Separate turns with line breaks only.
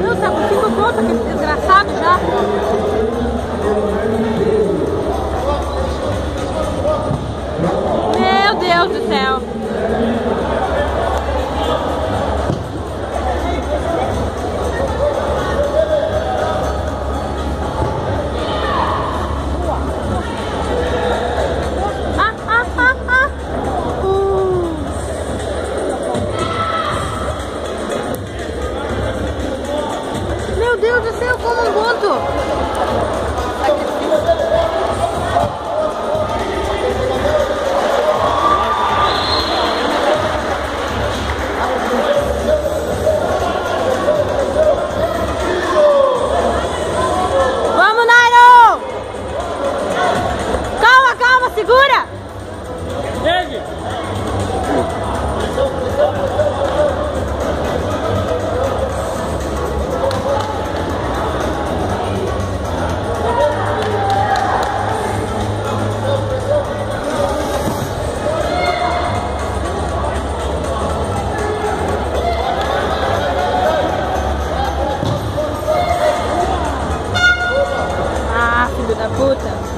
Meu, tá com cinco pontos, aqui desgraçado já. Meu Deus do céu, como um boto! luta.